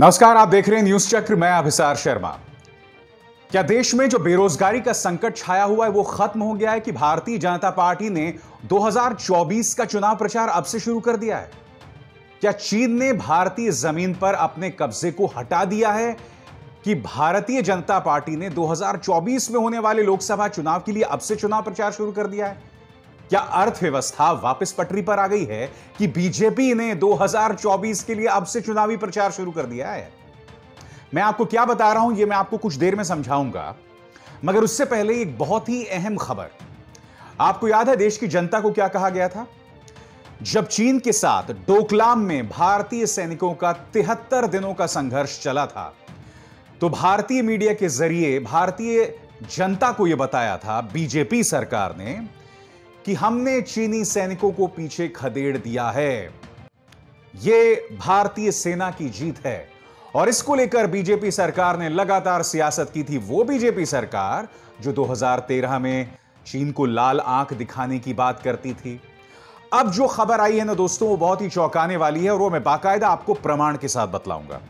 नमस्कार, आप देख रहे हैं न्यूज़ चक्र। मैं अभिसार शर्मा। क्या देश में जो बेरोजगारी का संकट छाया हुआ है, वो खत्म हो गया है कि भारतीय जनता पार्टी ने 2024 का चुनाव प्रचार अब से शुरू कर दिया है? क्या चीन ने भारतीय ज़मीन पर अपने कब्जे को हटा दिया है कि भारतीय जनता पार्टी ने 2024 में होने वाले लोकसभा चुनाव के लिए अब से चुनाव प्रचार शुरू कर दिया है? क्या अर्थव्यवस्था वापस पटरी पर आ गई है कि बीजेपी ने 2024 के लिए अब से चुनावी प्रचार शुरू कर दिया है? मैं आपको क्या बता रहा हूँ यह मैं आपको कुछ देर में समझाऊँगा। मगर उससे पहले एक बहुत ही अहम खबर। आपको याद है देश की जनता को क्या कहा गया था? जब चीन के साथ डोकलाम में भारतीय सैनिकों का तिहत्तर दिनों का संघर्ष चला था तो भारतीय मीडिया के ज़रिए भारतीय जनता को यह बताया था, बीजेपी सरकार ने कि हमने चीनी सैनिकों को पीछे खदेड़ दिया है। यह भारतीय सेना की जीत है। और इसको लेकर बीजेपी सरकार ने लगातार सियासत की थी। वो बीजेपी सरकार, जो 2013 में चीन को लाल आँख दिखाने की बात करती थी। अब जो खबर आई है ना दोस्तों, वो बहुत ही चौंकाने वाली है और वो मैं बाकायदा आपको प्रमाण के साथ बतलाऊँगा।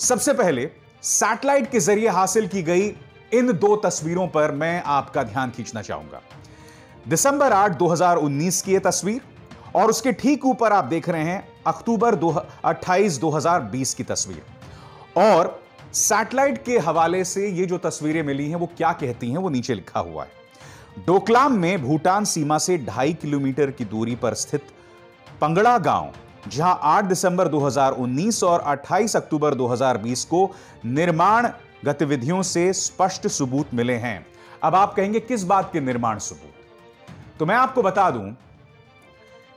सबसे पहले, सैटेलाइट के ज़रिए हासिल की गई इन दो तस्वीरों पर मैं आपका ध्यान खींचना चाहूँगा। दिसंबर 8 2019 की यह तस्वीर और उसके ठीक ऊपर आप देख रहे हैं अक्टूबर 28 2020 की तस्वीर। और सैटेलाइट के हवाले से ये जो तस्वीरें मिली हैं, वो क्या कहती हैं, वो नीचे लिखा हुआ है। डोकलाम में भूटान सीमा से ढाई किलोमीटर की दूरी पर स्थित पंगड़ा गाँव जहाँ 8 दिसंबर 2019 और 28 अक्टूबर 2020 को निर्माण गतिविधियों से स्पष्ट सबूत मिले हैं। अब आप कहेंगे, किस बात के निर्माण सबूत? तो मैं आपको बता दूँ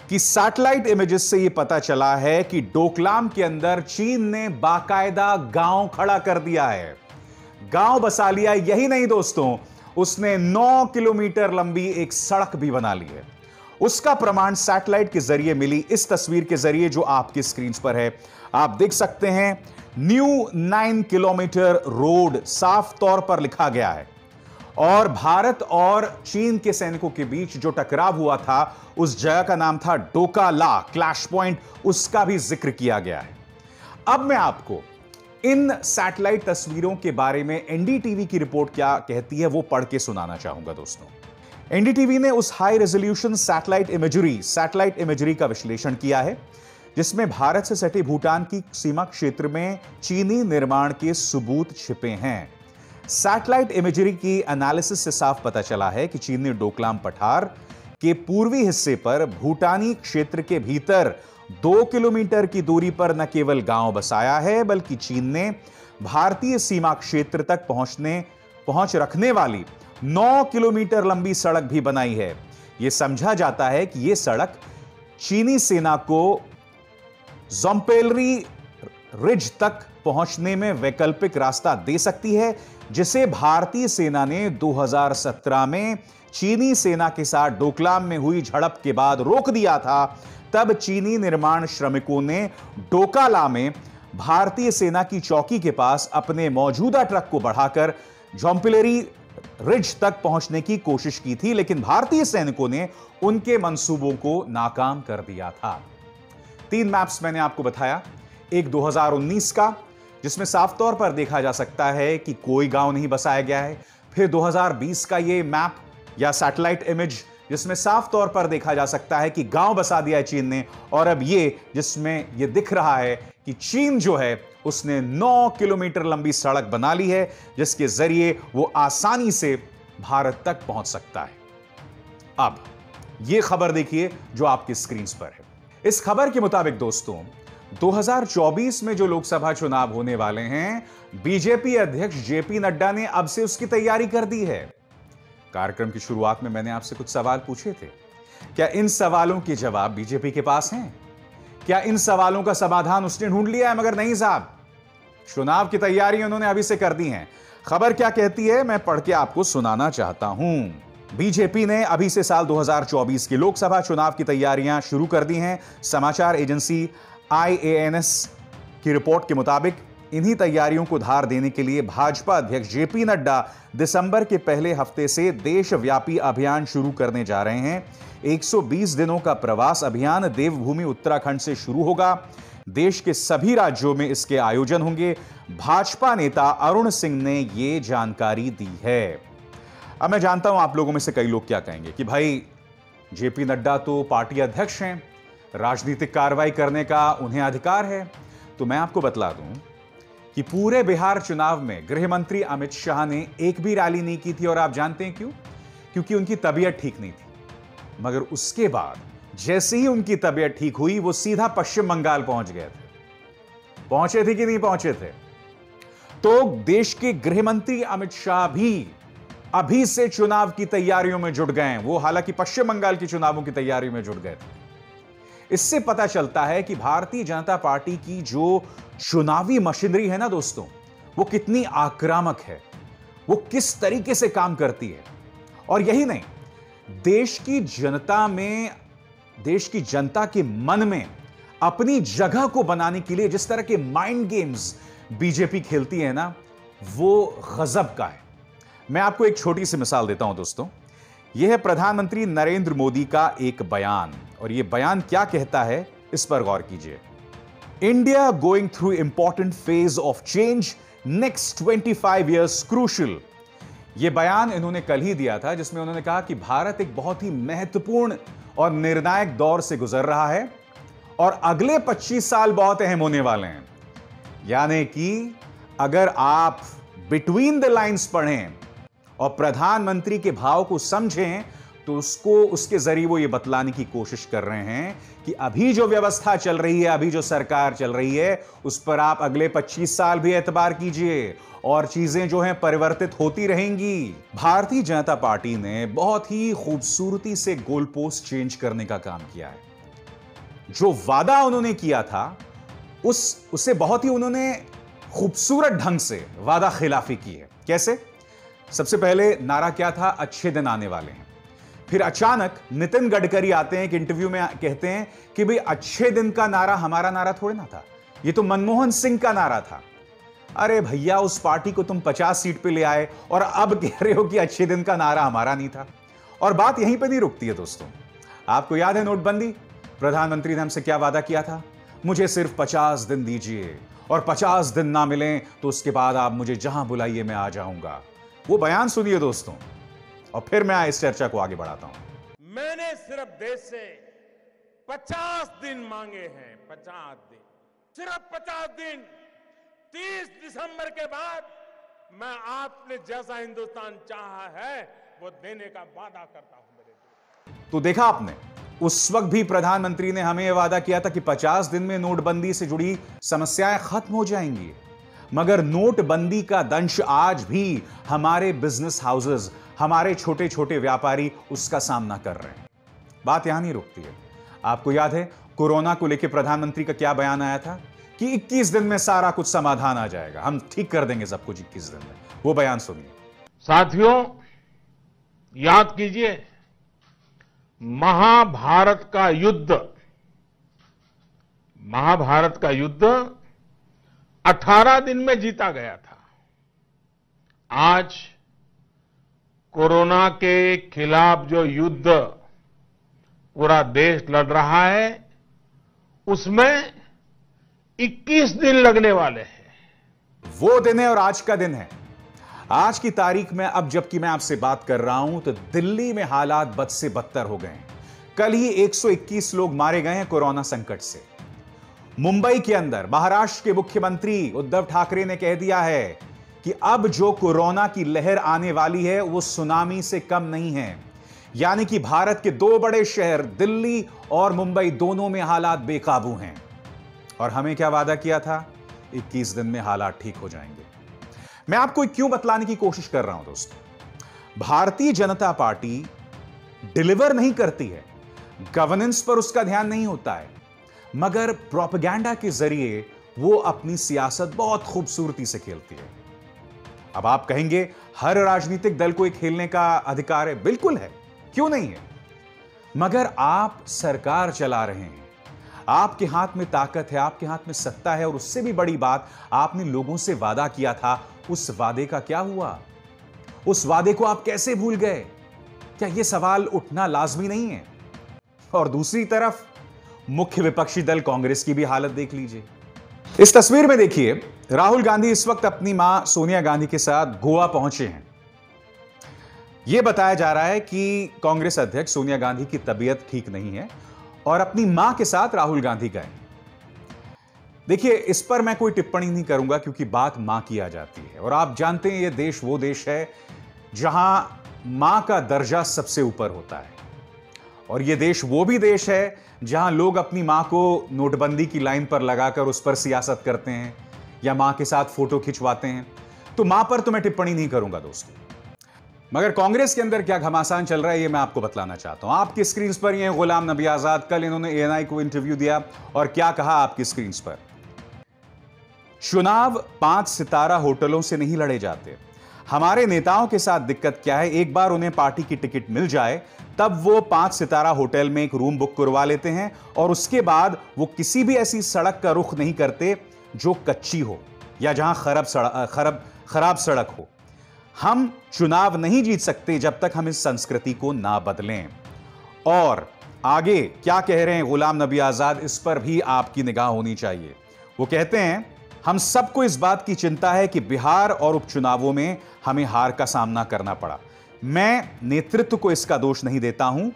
कि सैटेलाइट इमेजेस से यह पता चला है कि डोकलाम के अंदर चीन ने बाकायदा गाँव खड़ा कर दिया है। गाँव बसा लिया, यही नहीं दोस्तों, उसने 9 किलोमीटर लंबी एक सड़क भी बना ली है। उसका प्रमाण सैटेलाइट के ज़रिए मिली इस तस्वीर के ज़रिए जो आपकी स्क्रीन पर है। आप देख सकते हैं, न्यू नाइन किलोमीटर रोड साफ़ तौर पर लिखा गया है। और भारत और चीन के सैनिकों के बीच जो टकराव हुआ था, उस जगह का नाम था डोका ला। क्लैश पॉइंट उसका भी ज़िक्र किया गया है। अब मैं आपको इन सैटेलाइट तस्वीरों के बारे में एनडीटीवी की रिपोर्ट क्या कहती है वो पढ़ के सुनाना चाहूँगा दोस्तों। एनडीटीवी ने उस high resolution satellite imagery satellite imagery का विश्लेषण किया है, जिसमें भारत से सटे भूटान की सीमा क्षेत्र में चीनी निर्माण के सबूत छिपे हैं। सैटेलाइट इमेजरी की एनालिसिस से साफ़ पता चला है कि चीन ने डोकलाम पठार के पूर्वी हिस्से पर भूटानी क्षेत्र के भीतर दो किलोमीटर की दूरी पर न केवल गाँव बसाया है, बल्कि चीन ने भारतीय सीमा क्षेत्र तक पहुँचने, पहुँच रखने वाली 9 किलोमीटर लंबी सड़क भी बनाई है। यह समझा जाता है कि यह सड़क चीनी सेना को जोम्पेलरी रिज तक पहुँचने में वैकल्पिक रास्ता दे सकती है, जिसे भारतीय सेना ने 2017 में चीनी सेना के साथ डोकलाम में हुई झड़प के बाद रोक दिया था। तब चीनी निर्माण श्रमिकों ने डोकाला में भारतीय सेना की चौकी के पास अपने मौजूदा ट्रक को बढ़ाकर झोंपिलेरी रिज तक पहुँचने की कोशिश की थी, लेकिन भारतीय सैनिकों ने उनके मंसूबों को नाकाम कर दिया था। तीन मैप्स मैंने आपको बताया, एक 2019 का, जिसमें साफ़ तौर पर देखा जा सकता है कि कोई गाँव नहीं बसाया गया है। फिर 2020 का ये मैप या सैटेलाइट इमेज, जिसमें साफ़ तौर पर देखा जा सकता है कि गाँव बसा दिया है चीन ने, और अब ये, जिसमें ये दिख रहा है कि चीन जो है उसने 9 किलोमीटर लंबी सड़क बना ली है, जिसके ज़रिए वो आसानी से भारत तक पहुँच सकता है। अब यह खबर देखिए जो आपकी स्क्रीन पर है। इस खबर के मुताबिक दोस्तों 2024 में जो लोकसभा चुनाव होने वाले हैं, बीजेपी अध्यक्ष जेपी नड्डा ने अब से उसकी तैयारी कर दी है। कार्यक्रम की शुरुआत में मैंने आपसे कुछ सवाल पूछे थे। क्या इन सवालों के जवाब बीजेपी के पास हैं? क्या इन सवालों का समाधान उसने ढूंढ लिया है? मगर नहीं साहब। चुनाव की तैयारी उन्होंने अभी से कर दी है। खबर क्या कहती है, मैं पढ़ के आपको सुनाना चाहता हूँ। बीजेपी ने अभी से साल 2024 के लोकसभा चुनाव की तैयारियाँ शुरू कर दी हैं। समाचार एजेंसी आईएएनएस की रिपोर्ट के मुताबिक इन्हीं तैयारियों को धार देने के लिए भाजपा अध्यक्ष जेपी नड्डा दिसंबर के पहले हफ़्ते से देशव्यापी अभियान शुरू करने जा रहे हैं। 120 दिनों का प्रवास अभियान देवभूमि उत्तराखंड से शुरू होगा। देश के सभी राज्यों में इसके आयोजन होंगे। भाजपा नेता अरुण सिंह ने यह जानकारी दी है। अब मैं जानता हूँ आप लोगों में से कई लोग क्या कहेंगे कि भाई, जेपी नड्डा तो पार्टी अध्यक्ष हैं, राजनीतिक कार्रवाई करने का उन्हें अधिकार है। तो मैं आपको बतला दूँ कि पूरे बिहार चुनाव में गृह मंत्री अमित शाह ने एक भी रैली नहीं की थी और आप जानते हैं क्यों? क्योंकि उनकी तबीयत ठीक नहीं थी। मगर उसके बाद जैसे ही उनकी तबीयत ठीक हुई, वो सीधा पश्चिम बंगाल पहुँच गए थे। पहुँचे थे कि नहीं पहुँचे थे? तो देश के गृह मंत्री अमित शाह भी अभी से चुनाव की तैयारियों में जुट गए वो हालाँकि पश्चिम बंगाल की चुनावों की तैयारियों में जुट गए थे। इससे पता चलता है कि भारतीय जनता पार्टी की जो चुनावी मशीनरी है ना दोस्तों, वो कितनी आक्रामक है। वो किस तरीके से काम करती है। और यही नहीं, देश की जनता में, देश की जनता के मन में अपनी जगह को बनाने के लिए जिस तरह के माइंड गेम्स बीजेपी खेलती है ना, वो गजब का है। मैं आपको एक छोटी सी मिसाल देता हूँ दोस्तों। यह है प्रधानमंत्री नरेंद्र मोदी का एक बयान। और यह बयान क्या कहता है, इस पर गौर कीजिए। India going through important phase of change next 25 years crucial यह बयान इन्होंने कल ही दिया था, जिसमें उन्होंने कहा कि भारत एक बहुत ही महत्वपूर्ण और निर्णायक दौर से गुजर रहा है और अगले 25 साल बहुत अहम होने वाले हैं। यानी कि अगर आप बिटवीन द लाइंस पढ़ें और प्रधानमंत्री के भाव को समझें तो उसको, उसके ज़रिए वो ये बतलाने की कोशिश कर रहे हैं कि अभी जो व्यवस्था चल रही है, अभी जो सरकार चल रही है, उस पर आप अगले 25 साल भी एतबार कीजिए और चीज़ें जो हैं परिवर्तित होती रहेंगी। भारतीय जनता पार्टी ने बहुत ही खूबसूरती से गोल पोस्ट चेंज करने का काम किया है। जो वादा उन्होंने किया था, उस, उसे बहुत ही उन्होंने खूबसूरत ढंग से वादा खिलाफी की है। कैसे? सबसे पहले नारा क्या था? अच्छे दिन आने वाले हैं। फिर अचानक नितिन गडकरी आते हैं एक इंटरव्यू में कहते हैं कि भाई, अच्छे दिन का नारा हमारा नारा थोड़े ना था। ये तो मनमोहन सिंह का नारा था। अरे भैया, उस पार्टी को तुम 50 सीट पे ले आए और अब कह रहे हो कि अच्छे दिन का नारा हमारा नहीं था। और बात यहीं पे नहीं रुकती है दोस्तों। आपको याद है नोटबंदी? प्रधानमंत्री ने हमसे क्या वादा किया था? मुझे सिर्फ़ 50 दिन दीजिए और 50 दिन ना मिले तो उसके बाद आप मुझे जहाँ बुलाइए मैं आ जाऊँगा। वो बयान सुनिए दोस्तों। और फिर मैं इस चर्चा को आगे बढ़ाता हूँ। मैंने सिर्फ़ देश से 50 दिन मांगे हैं 50 दिन। सिर्फ़ 50 दिन। 30 दिसंबर के बाद मैं आपने जैसा हिंदुस्तान चाहा है वो देने का वादा करता हूँ मेरे तो देखा आपने उस वक्त भी प्रधानमंत्री ने हमें यह वादा किया था कि 50 दिन में नोटबंदी से जुड़ी समस्याएँ खत्म हो जाएँगी। मगर नोटबंदी का दंश आज भी हमारे बिज़नेस हाउसेस हमारे छोटे छोटे व्यापारी उसका सामना कर रहे हैं। बात यहाँ नहीं रुकती है। आपको याद है, कोरोना को लेकर प्रधानमंत्री का क्या बयान आया था? कि 21 दिन में सारा कुछ समाधान आ जाएगा। हम ठीक कर देंगे सब कुछ 21 दिन में। वो बयान सुनिए। साथियों, याद कीजिए, महाभारत का युद्ध, महाभारत का युद्ध 18 दिन में जीता गया था। आज कोरोना के खिलाफ जो युद्ध पूरा देश लड़ रहा है, उसमें 21 दिन लगने वाले हैं। वो दिन है और आज का दिन है। आज की तारीख में, अब जबकि मैं आपसे बात कर रहा हूँ तो दिल्ली में हालात बद से बदतर हो गए हैं। कल ही 121 लोग मारे गए हैं कोरोना संकट से। मुंबई के अंदर महाराष्ट्र के मुख्यमंत्री उद्धव ठाकरे ने कह दिया है कि अब जो कोरोना की लहर आने वाली है, वो सुनामी से कम नहीं है। यानी कि भारत के दो बड़े शहर, दिल्ली और मुंबई दोनों में हालात बेकाबू हैं। और हमें क्या वादा किया था? 21 दिन में हालात ठीक हो जाएँगे। मैं आपको क्यों बतलाने की कोशिश कर रहा हूँ, दोस्तों? भारतीय जनता पार्टी डिलीवर नहीं करती है। गवर्नेंस पर उसका ध्यान नहीं होता है। मगर प्रोपेगेंडा के ज़रिए वो अपनी सियासत बहुत खूबसूरती से खेलती है। अब आप कहेंगे, हर राजनीतिक दल को खेलने का अधिकार है बिल्कुल है। क्यों नहीं है? मगर आप सरकार चला रहे हैं। आपके हाथ में ताकत है, आपके हाथ में सत्ता है और उससे भी बड़ी बात, आपने लोगों से वादा किया था, उस वादे का क्या हुआ? उस वादे को आप कैसे भूल गए? क्या यह सवाल उठना लाजमी नहीं है? और दूसरी तरफ़ मुख्य विपक्षी दल कांग्रेस की भी हालत देख लीजिए। इस तस्वीर में देखिए, राहुल गांधी इस वक्त अपनी माँ सोनिया गांधी के साथ गोवा पहुँचे हैं। यह बताया जा रहा है कि कांग्रेस अध्यक्ष सोनिया गांधी की तबीयत ठीक नहीं है और अपनी माँ के साथ राहुल गांधी गए। देखिए, इस पर मैं कोई टिप्पणी नहीं करूँगा क्योंकि बात माँ की आ जाती है और आप जानते हैं यह देश वो देश है जहाँ माँ का दर्जा सबसे ऊपर होता है। और यह देश वो भी देश है जहाँ लोग अपनी माँ को नोटबंदी की लाइन पर लगाकर उस पर सियासत करते हैं या माँ के साथ फ़ोटो खिंचवाते हैं। तो माँ पर तो मैं टिप्पणी नहीं करूँगा, दोस्तों। मगर कांग्रेस के अंदर क्या घमासान चल रहा है, ये मैं आपको बतलाना चाहता हूँ। आपकी स्क्रीन पर ये गुलाम नबी आज़ाद। कल इन्होंने एएनआई को इंटरव्यू दिया और क्या कहा आपकी स्क्रीन पर? चुनाव पाँच सितारा होटलों से नहीं लड़े जाते। हमारे नेताओं के साथ दिक्कत क्या है? एक बार उन्हें पार्टी की टिकट मिल जाए, तब वो पाँच सितारा होटल में एक रूम बुक करवा लेते हैं और उसके बाद वो किसी भी ऐसी सड़क का रुख नहीं करते जो कच्ची हो या जहाँ खराब सड़क खराब खराब सड़क हो। हम चुनाव नहीं जीत सकते जब तक हम इस संस्कृति को ना बदलें। और आगे क्या कह रहे हैं गुलाम नबी आज़ाद? इस पर भी आपकी निगाह होनी चाहिए। वो कहते हैं हम सबको इस बात की चिंता है कि बिहार और उपचुनावों में हमें हार का सामना करना पड़ा। मैं नेतृत्व को इसका दोष नहीं देता हूँ,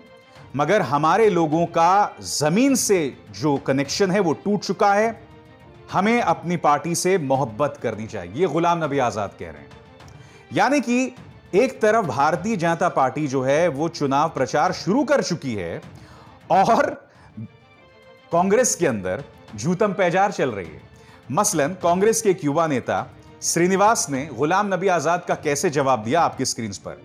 मगर हमारे लोगों का ज़मीन से जो कनेक्शन है वो टूट चुका है। हमें अपनी पार्टी से मोहब्बत करनी चाहिए, ये गुलाम नबी आज़ाद कह रहे हैं। यानी कि एक तरफ़ भारतीय जनता पार्टी जो है, वो चुनाव प्रचार शुरू कर चुकी है और कांग्रेस के अंदर जूतम पैजार चल रही है। मसलन, कांग्रेस के एक युवा नेता, श्रीनिवास ने गुलाम नबी आज़ाद का कैसे जवाब दिया आपकी स्क्रीन पर?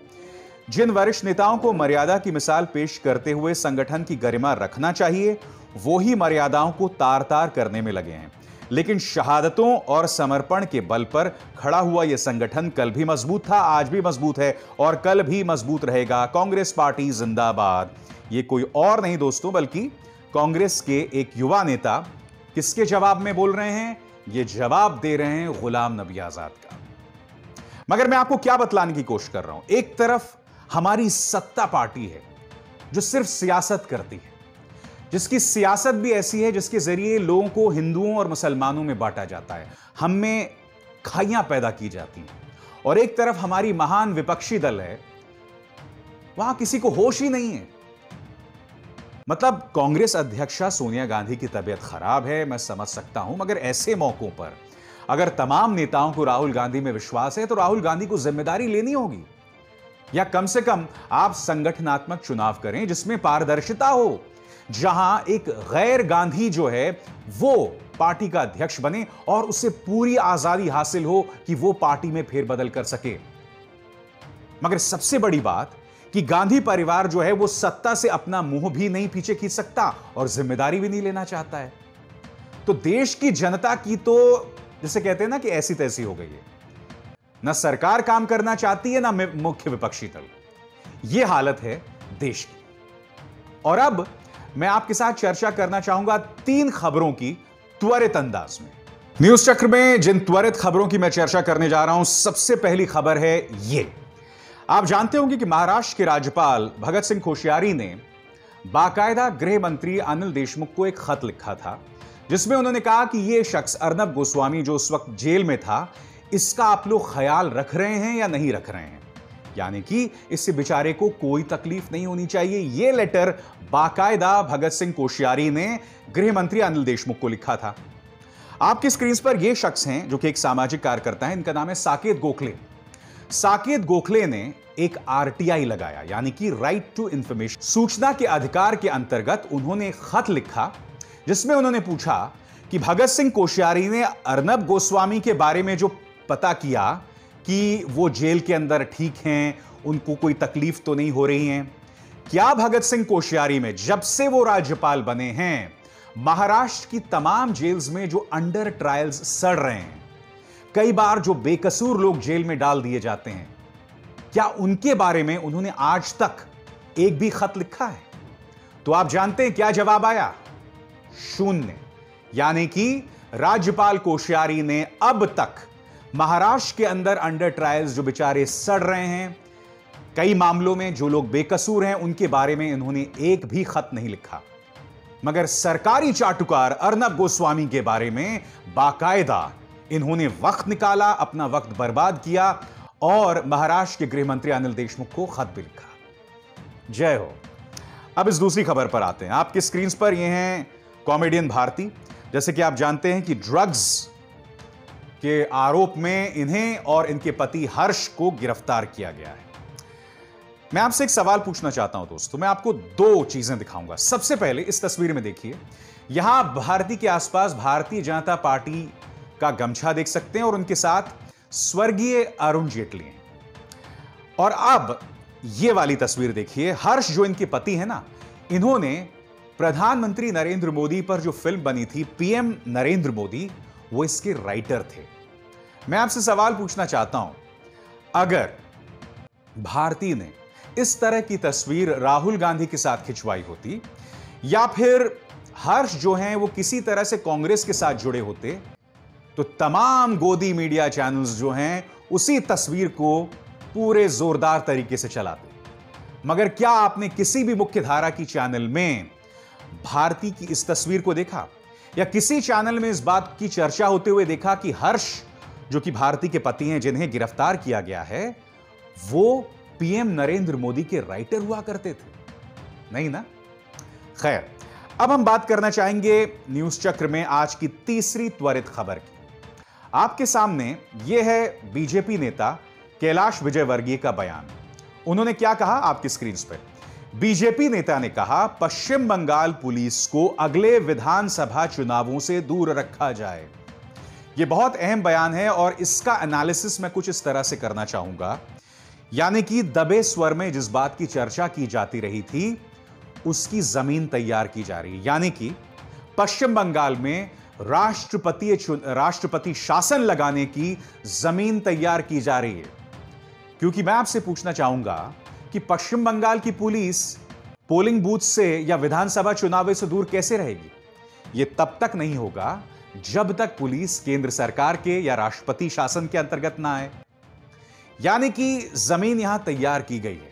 जिन वरिष्ठ नेताओं को मर्यादा की मिसाल पेश करते हुए संगठन की गरिमा रखना चाहिए, वो ही मर्यादाओं को तार तार करने में लगे हैं। लेकिन शहादतों और समर्पण के बल पर खड़ा हुआ यह संगठन कल भी मज़बूत था, आज भी मज़बूत है और कल भी मज़बूत रहेगा। कांग्रेस पार्टी जिंदाबाद। ये कोई और नहीं दोस्तों, बल्कि कांग्रेस के एक युवा नेता किसके जवाब में बोल रहे हैं? ये जवाब दे रहे हैं गुलाम नबी आज़ाद का। मगर मैं आपको क्या बतलाने की कोशिश कर रहा हूँ? एक तरफ़ हमारी सत्ता पार्टी है, जो सिर्फ़ सियासत करती है, जिसकी सियासत भी ऐसी है जिसके ज़रिए लोगों को हिंदुओं और मुसलमानों में बांटा जाता है। हम में खाइयाँ पैदा की जाती हैं और एक तरफ़ हमारी महान विपक्षी दल है, वहाँ किसी को होश ही नहीं है। मतलब कांग्रेस अध्यक्षा सोनिया गांधी की तबीयत खराब है, मैं समझ सकता हूँ, मगर ऐसे मौकों पर अगर तमाम नेताओं को राहुल गांधी में विश्वास है तो राहुल गांधी को ज़िम्मेदारी लेनी होगी। या कम से कम आप संगठनात्मक चुनाव करें जिसमें पारदर्शिता हो, जहाँ एक गैर गांधी जो है, वो पार्टी का अध्यक्ष बने और उसे पूरी आज़ादी हासिल हो कि वो पार्टी में फेरबदल कर सके। मगर सबसे बड़ी बात कि गांधी परिवार जो है वो सत्ता से अपना मुँह भी नहीं पीछे खींच सकता और ज़िम्मेदारी भी नहीं लेना चाहता है। तो देश की जनता की तो जैसे कहते हैं ना कि ऐसी तैसी हो गई है। ना सरकार काम करना चाहती है, ना मुख्य विपक्षी दल। यह हालत है देश की। और अब मैं आपके साथ चर्चा करना चाहूँगा तीन खबरों की त्वरित अंदाज में। न्यूज़ चक्र में जिन त्वरित खबरों की मैं चर्चा करने जा रहा हूँ, सबसे पहली खबर है ये। आप जानते होंगे कि महाराष्ट्र के राज्यपाल भगत सिंह कोश्यारी ने बाकायदा गृह मंत्री अनिल देशमुख को एक खत लिखा था, जिसमें उन्होंने कहा कि यह शख्स अर्नब गोस्वामी जो उस वक्त जेल में था, इसका आप लोग ख्याल रख रहे हैं या नहीं रख रहे हैं? यानी कि इससे बेचारे को कोई तकलीफ़ नहीं होनी चाहिए। यह लेटर बाकायदा भगत सिंह कोश्यारी ने गृह मंत्री अनिल देशमुख को लिखा था। आपकी स्क्रीन पर यह शख्स हैं, जो कि एक सामाजिक कार्यकर्ता है। इनका नाम है साकेत गोखले। साकेत गोखले ने एक आरटीआई लगाया, यानी कि राइट टू इंफॉर्मेशन सूचना के अधिकार के अंतर्गत उन्होंने खत लिखा, जिसमें उन्होंने पूछा कि भगत सिंह कोश्यारी ने अर्नब गोस्वामी के बारे में जो पता किया कि वो जेल के अंदर ठीक हैं, उनको कोई तकलीफ़ तो नहीं हो रही है। क्या भगत सिंह कोश्यारी में जब से वो राज्यपाल बने हैं, महाराष्ट्र की तमाम जेल्स में जो अंडर ट्रायल्स सड़ रहे हैं कई बार जो बेकसूर लोग जेल में डाल दिए जाते हैं। क्या उनके बारे में उन्होंने आज तक एक भी खत लिखा है? तो आप जानते हैं क्या जवाब आया? शून्य। यानी कि राज्यपाल कोश्यारी ने अब तक महाराष्ट्र के अंदर अंडर ट्रायल्स जो बेचारे सड़ रहे हैं, कई मामलों में जो लोग बेकसूर हैं, उनके बारे में इन्होंने एक भी खत नहीं लिखा। मगर सरकारी चाटुकार अर्नब गोस्वामी के बारे में बाकायदा इन्होंने वक्त निकाला, अपना वक्त बर्बाद किया और महाराष्ट्र के गृह मंत्री अनिल देशमुख को खत भी लिखा। जय हो। अब इस दूसरी खबर पर आते हैं। आपके स्क्रीन पर यह हैं कॉमेडियन भारती। जैसे कि आप जानते हैं कि ड्रग्स के आरोप में इन्हें और इनके पति हर्ष को गिरफ़्तार किया गया है। मैं आपसे एक सवाल पूछना चाहता हूँ दोस्तों। मैं आपको दो चीज़ें दिखाऊँगा। सबसे पहले इस तस्वीर में देखिए। यहाँ भारती के आसपास भारतीय जनता पार्टी का गमछा देख सकते हैं और उनके साथ स्वर्गीय अरुण जेटली हैं। और अब यह वाली तस्वीर देखिए, हर्ष जो इनके पति है ना, इन्होंने प्रधानमंत्री नरेंद्र मोदी पर जो फ़िल्म बनी थी, पीएम नरेंद्र मोदी, वो इसके राइटर थे। मैं आपसे सवाल पूछना चाहता हूँ, अगर भारती ने इस तरह की तस्वीर राहुल गांधी के साथ खिंचवाई होती, या फिर हर्ष जो हैं वो किसी तरह से कांग्रेस के साथ जुड़े होते तो तमाम गोदी मीडिया चैनल्स जो हैं, उसी तस्वीर को पूरे जोरदार तरीके से चलाते मगर क्या आपने किसी भी मुख्य धारा की चैनल में भारती की इस तस्वीर को देखा? या किसी चैनल में इस बात की चर्चा होते हुए देखा कि हर्ष, जो कि भारती के पति हैं, जिन्हें गिरफ़्तार किया गया है, वो पीएम नरेंद्र मोदी के राइटर हुआ करते थे? नहीं ना? खैर, अब हम बात करना चाहेंगे न्यूज़ चक्र में आज की तीसरी त्वरित खबर की। आपके सामने यह है बीजेपी नेता कैलाश विजयवर्गीय का बयान। उन्होंने क्या कहा आपकी स्क्रीन पर? बीजेपी नेता ने कहा, पश्चिम बंगाल पुलिस को अगले विधानसभा चुनावों से दूर रखा जाए। यह बहुत अहम बयान है और इसका एनालिसिस मैं कुछ इस तरह से करना चाहूँगा। यानी कि दबे स्वर में जिस बात की चर्चा की जाती रही थी, उसकी ज़मीन तैयार की जा रही है। यानी कि पश्चिम बंगाल में राष्ट्रपति राष्ट्रपति शासन लगाने की ज़मीन तैयार की जा रही है। क्योंकि मैं आपसे पूछना चाहूँगा कि पश्चिम बंगाल की पुलिस पोलिंग बूथ से या विधानसभा चुनाव से दूर कैसे रहेगी? यह तब तक नहीं होगा जब तक पुलिस केंद्र सरकार के या राष्ट्रपति शासन के अंतर्गत ना आए। यानी कि ज़मीन यहाँ तैयार की गई है।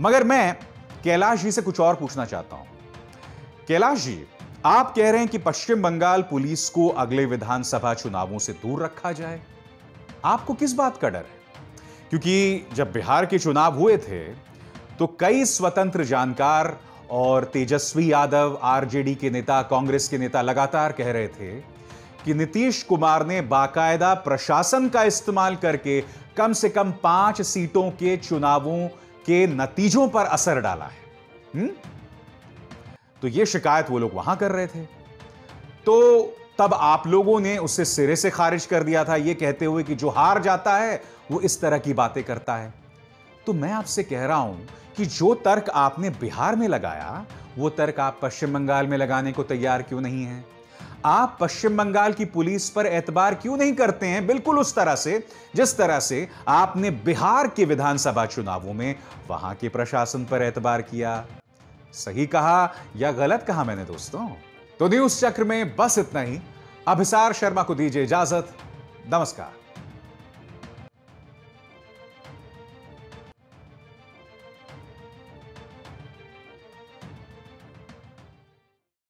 मगर मैं कैलाश जी से कुछ और पूछना चाहता हूँ। कैलाश जी आप कह रहे हैं कि पश्चिम बंगाल पुलिस को अगले विधानसभा चुनावों से दूर रखा जाए? आपको किस बात का डर है? क्योंकि जब बिहार के चुनाव हुए थे तो कई स्वतंत्र जानकार और तेजस्वी यादव, आरजेडी के नेता, कांग्रेस के नेता लगातार कह रहे थे कि नीतीश कुमार ने बाकायदा प्रशासन का इस्तेमाल करके कम से कम पाँच सीटों के चुनावों के नतीजों पर असर डाला है। हुँ? तो यह शिकायत वो लोग वहाँ कर रहे थे। तो तब आप लोगों ने उसे सिरे से खारिज कर दिया था यह कहते हुए कि जो हार जाता है, वो इस तरह की बातें करता है। तो मैं आपसे कह रहा हूँ कि जो तर्क आपने बिहार में लगाया, वो तर्क आप पश्चिम बंगाल में लगाने को तैयार क्यों नहीं है? आप पश्चिम बंगाल की पुलिस पर एतबार क्यों नहीं करते हैं? बिल्कुल उस तरह से, जिस तरह से आपने बिहार के विधानसभा चुनावों में वहाँ के प्रशासन पर एतबार किया। सही कहा या गलत कहा मैंने, दोस्तों? तो न्यूज़ चक्र में बस इतना ही। अभिसार शर्मा को दीजिए इजाज़त। नमस्कार।